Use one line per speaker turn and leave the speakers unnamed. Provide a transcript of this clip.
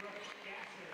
Brooke Gasser.